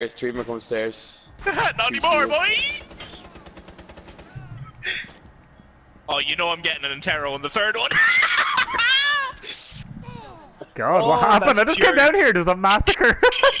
There's three more come upstairs. Not anymore, boy! Oh, you know I'm getting an Intero on the third one. God, Oh, what happened? I just just came down here. There's a massacre.